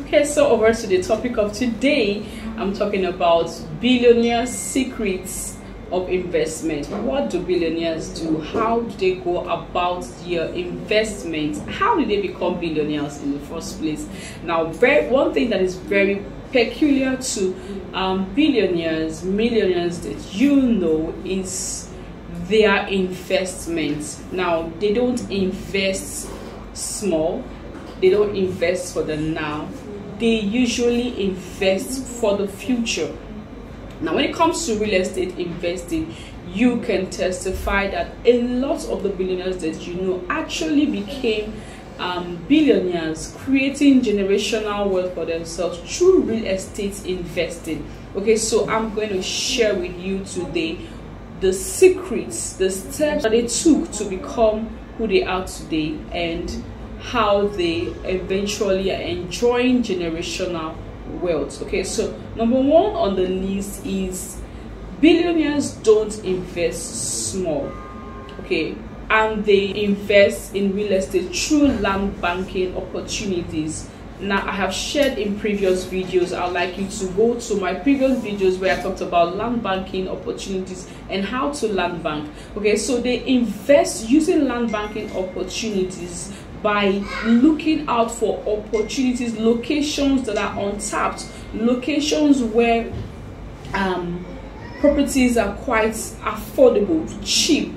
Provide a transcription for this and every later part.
Okay, so over to the topic of today, I'm talking about billionaires' secrets of investment. What do billionaires do? How do they go about their investment? How do they become billionaires in the first place? Now, very, one thing that is very peculiar to um, billionaires, millionaires that you know is their investments. Now, they don't invest small, they don't invest for the now they usually invest for the future. Now, when it comes to real estate investing, you can testify that a lot of the billionaires that you know actually became um, billionaires, creating generational wealth for themselves through real estate investing. Okay, so I'm going to share with you today the secrets, the steps that they took to become who they are today, and how they eventually are enjoying generational wealth. Okay, so number one on the list is billionaires don't invest small. Okay, and they invest in real estate through land banking opportunities. Now, I have shared in previous videos. I'd like you to go to my previous videos where I talked about land banking opportunities and how to land bank. Okay, so they invest using land banking opportunities by looking out for opportunities, locations that are untapped, locations where um, properties are quite affordable, cheap,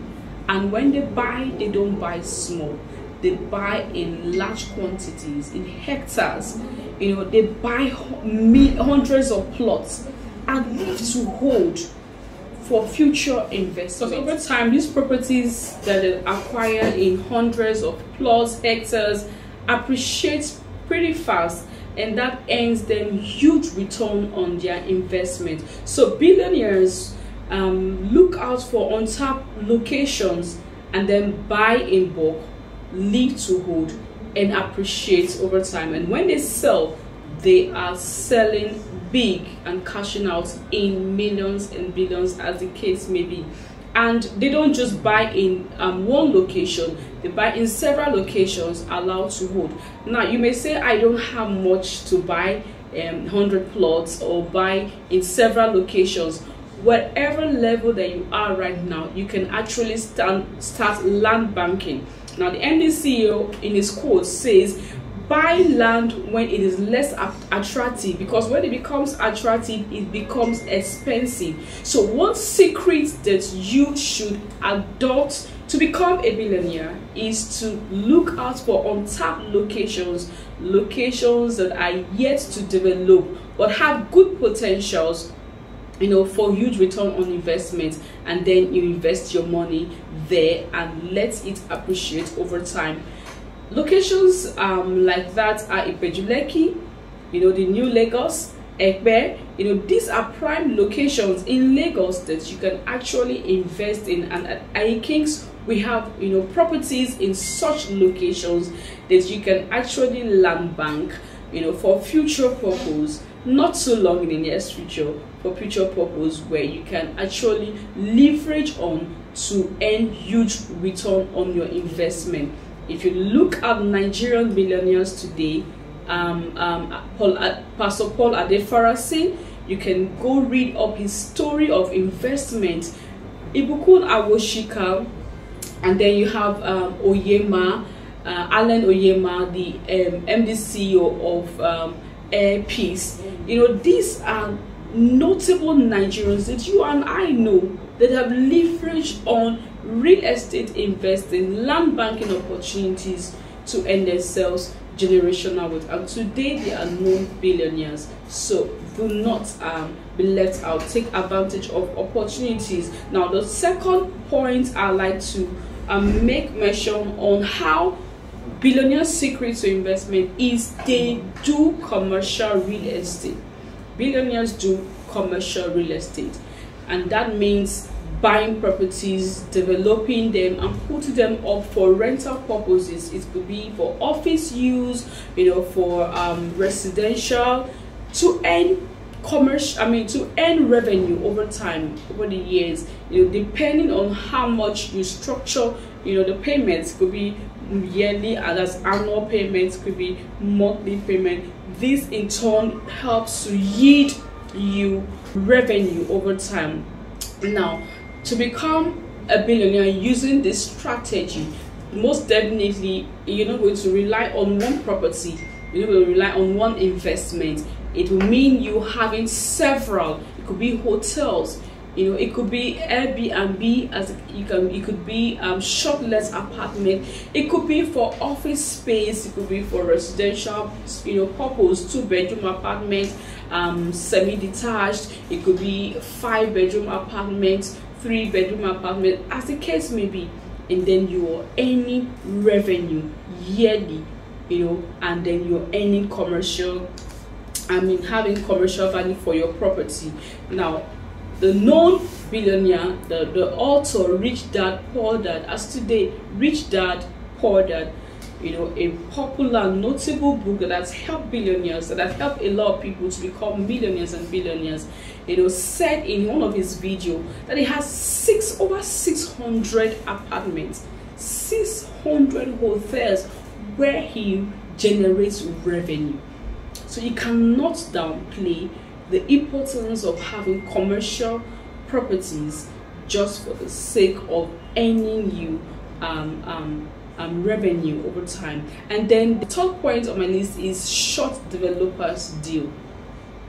and when they buy, they don't buy small. They buy in large quantities, in hectares. You know, they buy hundreds of plots and live to hold for future investment. over time, these properties that they acquire in hundreds of plus hectares appreciate pretty fast and that earns them huge return on their investment. So billionaires um, look out for untapped locations and then buy in bulk, live to hold, and appreciate over time. And when they sell, they are selling big and cashing out in millions and billions as the case may be. And they don't just buy in um, one location they buy in several locations allowed to hold. Now you may say i don't have much to buy um, 100 plots or buy in several locations. Whatever level that you are right now you can actually start start land banking. Now the MD in his quote says buy land when it is less attractive because when it becomes attractive it becomes expensive. So one secret that you should adopt to become a billionaire is to look out for untapped locations locations that are yet to develop but have good potentials you know for huge return on investment and then you invest your money there and let it appreciate over time Locations um, like that are Ibeju-Lekki, you know, the new Lagos, Epe, you know, these are prime locations in Lagos that you can actually invest in. And at Ehi Kings, we have, you know, properties in such locations that you can actually land bank, you know, for future purpose, not so long in the near future, for future purpose where you can actually leverage on to earn huge return on your investment if you look at Nigerian billionaires today, um, um, Paul, uh, Pastor Paul Adefarasin, you can go read up his story of investment. Ibukun Awosika, and then you have um, Onyema, uh, Allen Onyema, the um, MD CEO of um, Air Peace. You know, these are notable Nigerians that you and I know that have leveraged on real estate investing, land banking opportunities to earn themselves generational wealth. And today they are known billionaires. So do not um, be left out. Take advantage of opportunities. Now, the second point I like to um, make mention on how billionaire secret to investment is they do commercial real estate. Billionaires do commercial real estate, and that means buying properties, developing them, and putting them up for rental purposes. It could be for office use, you know, for um, residential, to earn commercial i mean to earn revenue over time over the years. You know depending on how much you structure you know the payments. Could be yearly as annual payments. Could be monthly payment. This in turn helps to yield you revenue over time. Now to become a billionaire using this strategy. Most definitely you're not going to rely on one property. Going to rely on one investment. It will mean you having several. It could be hotels. You know it could be airbnb as you can it could be um shopless apartment. It could be for office space. It could be for residential you know purpose two bedroom apartment um semi-detached. It could be five bedroom apartment three bedroom apartment as the case may be and then you're earning revenue yearly you know and then you're earning commercial i mean having commercial value for your property now the known billionaire, the, the author, Rich Dad Poor Dad, as today, Rich Dad Poor Dad, you know, a popular, notable book that has helped billionaires, that has helped a lot of people to become millionaires and billionaires. You know, said in one of his videos that he has six over 600 apartments, 600 hotels where he generates revenue. So you cannot downplay the importance of having commercial properties just for the sake of earning you um, um, um, revenue over time. And then the third point on my list is short developers deal.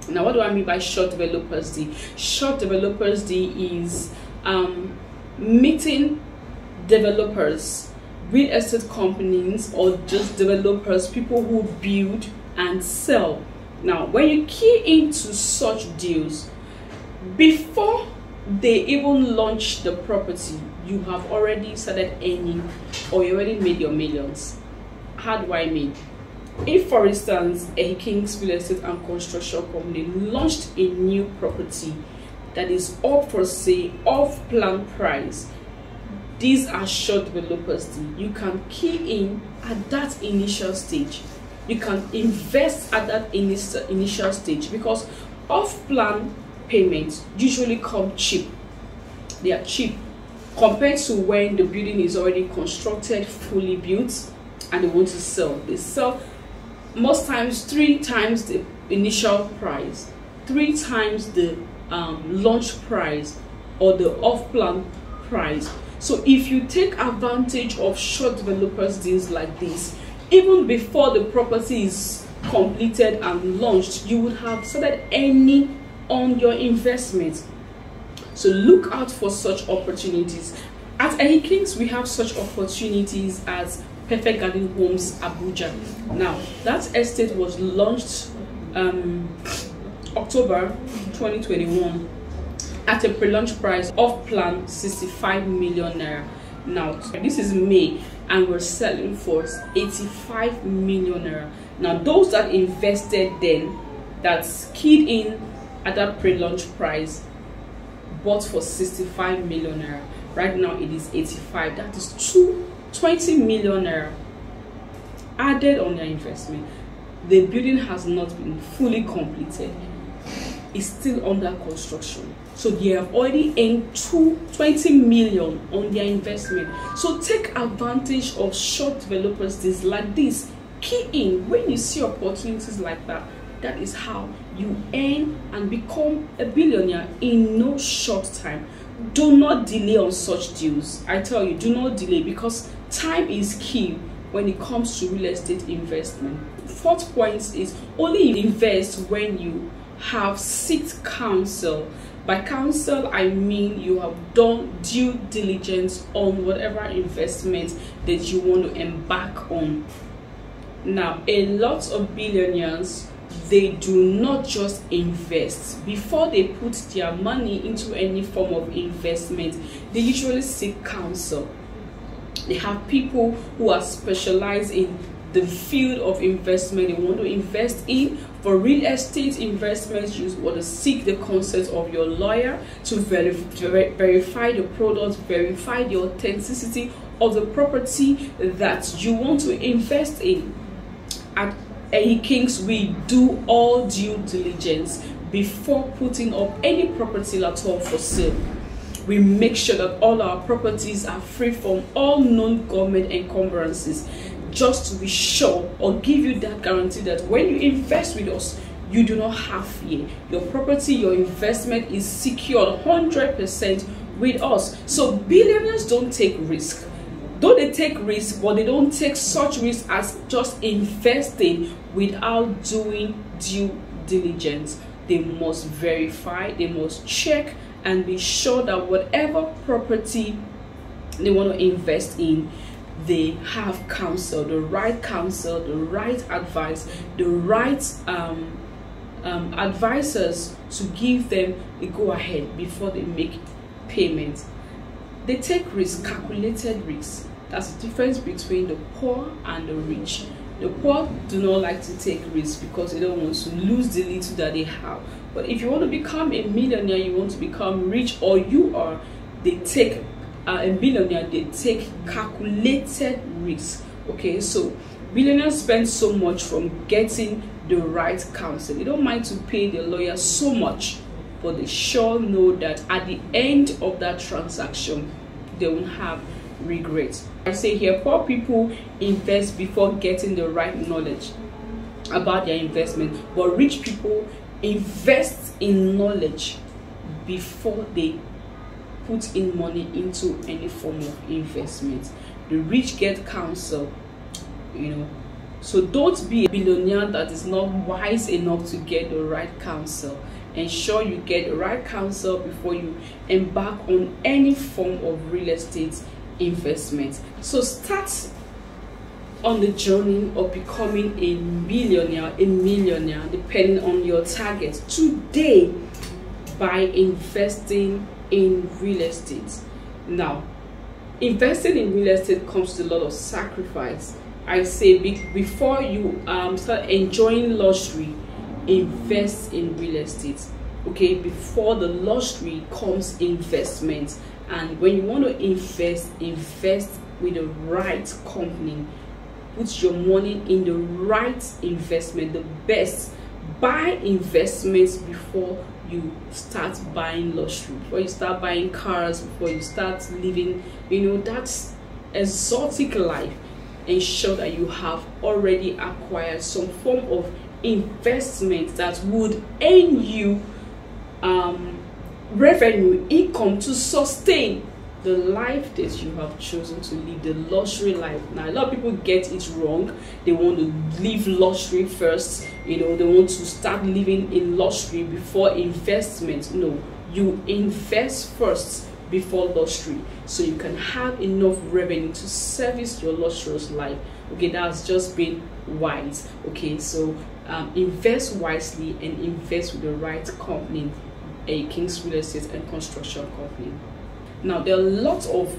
Now, what do I mean by short developers deal? Short developers deal is um, meeting developers, real estate companies, or just developers, people who build and sell now, when you key into such deals, before they even launch the property, you have already started earning or you already made your millions. How do I mean? If, for instance, Ehi King's Real Estate and Construction Company launched a new property that is up for sale off plan price, these are short developers. You can key in at that initial stage you can invest at that initial stage because off-plan payments usually come cheap they are cheap compared to when the building is already constructed fully built and they want to sell they sell most times three times the initial price three times the um, launch price or the off-plan price. So if you take advantage of short developers deals like this even before the property is completed and launched you would have started any on your investment. So look out for such opportunities. At Ehi Kings we have such opportunities as Perfect Garden Homes Abuja. Now that estate was launched um, October 2021 at a pre-launch price of plan 65 million naira. Now this is May and we're selling for 85 million naira. Now those that invested then that's keyed in at that pre-launch price bought for 65 million naira. Right now it is 85 that is two 20 million naira added on their investment the building has not been fully completed it's still under construction so they have already earned two, 20 million on their investment. So take advantage of short developers this like this. Key in when you see opportunities like that. That is how you earn and become a billionaire in no short time. Do not delay on such deals. I tell you, do not delay because time is key when it comes to real estate investment. Fourth point is only invest when you have seek counsel by counsel, I mean you have done due diligence on whatever investment that you want to embark on. Now, a lot of billionaires they do not just invest before they put their money into any form of investment they usually seek counsel they have people who are specialized in the field of investment. They want to invest in for real estate investments. You want to seek the consent of your lawyer to ver verify the product verify the authenticity of the property that you want to invest in. At Ehi Kings we do all due diligence before putting up any property at all for sale we make sure that all our properties are free from all known government encumbrances just to be sure or give you that guarantee that when you invest with us you do not have fear. Your property your investment is secured 100% with us. So billionaires don't take risk. Though they take risk but they don't take such risk as just investing without doing due diligence. They must verify they must check and be sure that whatever property they want to invest in they have counsel the right counsel the right advice the right um, um, advisors to give them a go ahead before they make payments they take risk calculated risk. That's the difference between the poor and the rich the poor do not like to take risks because they don't want to lose the little that they have. But if you want to become a millionaire you want to become rich or you are they take uh, a billionaire they take calculated risks okay so billionaires spend so much from getting the right counsel. They don't mind to pay the lawyer so much but they sure know that at the end of that transaction they won't have regrets. I say here poor people invest before getting the right knowledge about their investment but rich people invest in knowledge before they put in money into any form of investment. The rich get counsel you know. So don't be a billionaire that is not wise enough to get the right counsel. Ensure you get the right counsel before you embark on any form of real estate investment. So start on the journey of becoming a millionaire a millionaire depending on your target today by investing in real estate. Now investing in real estate comes with a lot of sacrifice. I say be, before you um, start enjoying luxury invest in real estate. Okay before the luxury comes investment and when you want to invest invest with the right company. Put your money in the right investment the best. Buy investments before you start buying luxury before you start buying cars before you start living you know that's exotic life. Ensure that you have already acquired some form of investment that would earn you um, revenue income to sustain the life that you have chosen to live the luxury life. Now a lot of people get it wrong. They want to live luxury first you know they want to start living in luxury before investment. No you invest first before luxury. So you can have enough revenue to service your luxurious life. Okay that's just being wise. Okay so um, invest wisely and invest with the right company Ehi king's real estate and construction company. Now there are lots of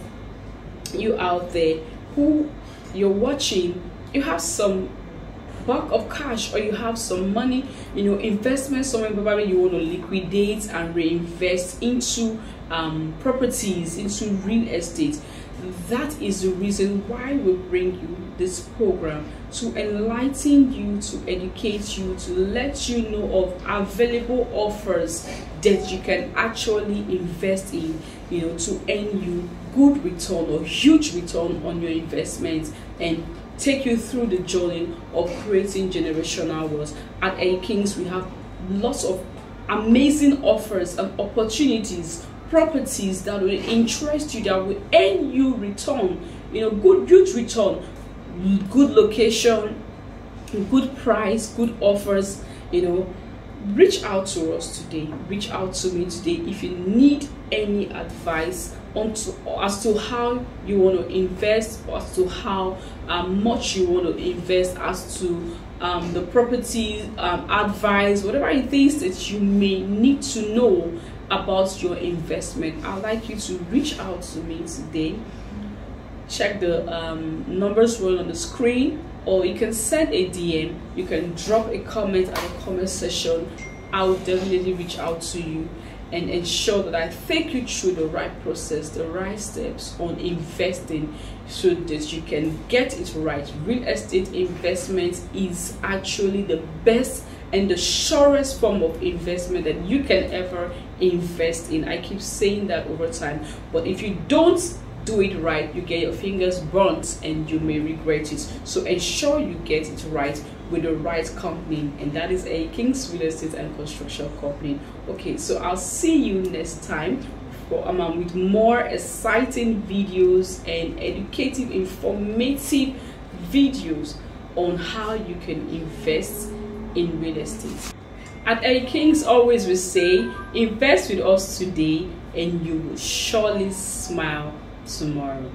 you out there who you're watching you have some bulk of cash or you have some money you know investment somewhere probably you want to liquidate and reinvest into um, properties into real estate. That is the reason why we bring you this program to enlighten you to educate you to let you know of available offers that you can actually invest in you know to earn you good return or huge return on your investment and take you through the journey of creating generational wealth. At Ehi kings we have lots of amazing offers and opportunities properties that will interest you that will earn you return you know good huge return good location good price good offers you know reach out to us today. Reach out to me today if you need any advice on to, as to how you want to invest as to how um, much you want to invest as to um, the property um, advice whatever it is that you may need to know about your investment. I'd like you to reach out to me today check the um, numbers rolling on the screen or you can send a dm you can drop a comment at the comment section i will definitely reach out to you and ensure that i take you through the right process the right steps on investing so that you can get it right real estate investment is actually the best and the surest form of investment that you can ever invest in. I keep saying that over time. But if you don't do it right, you get your fingers burnt and you may regret it. So ensure you get it right with the right company, and that is Ehi King's Real Estate and Construction Company. Okay, so I'll see you next time for um, with more exciting videos and educative, informative videos on how you can invest in real estate. At Ehi Kings always we say, invest with us today and you will surely smile tomorrow.